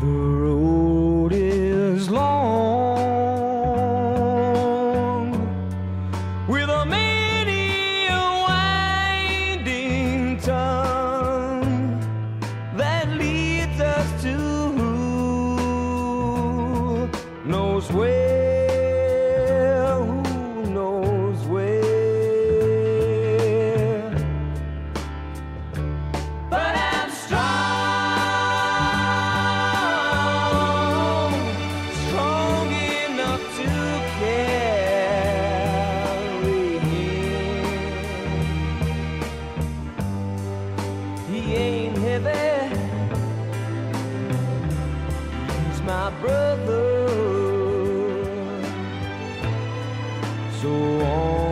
the road. My brother. So on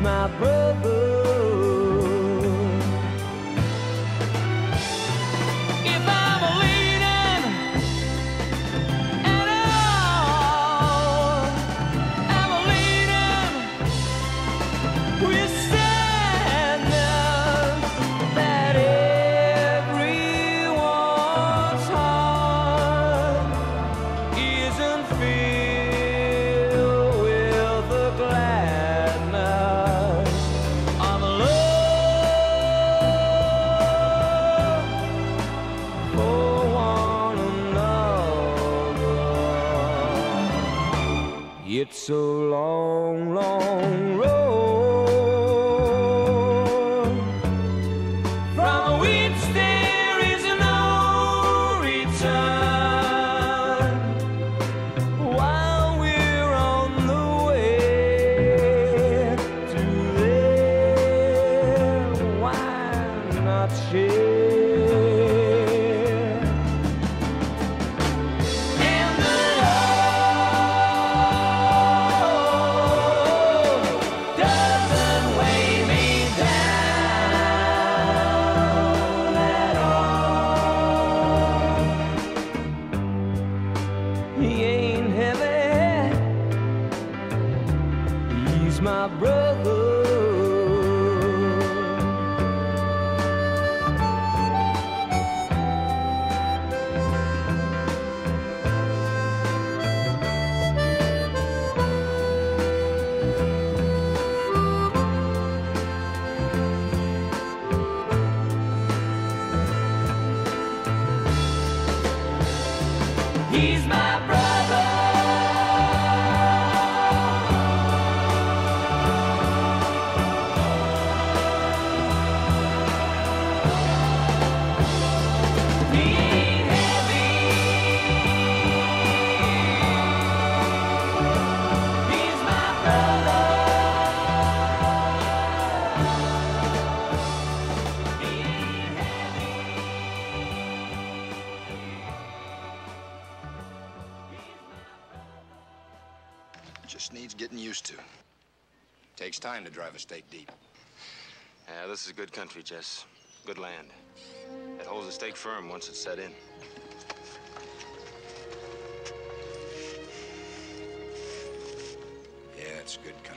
My brother. If I'm at all, I'm that everyone's heart isn't It's long, long my brother. Just needs getting used to. Takes time to drive a stake deep. Yeah, this is a good country, Jess. Good land. It holds a stake firm once it's set in. Yeah, it's good country.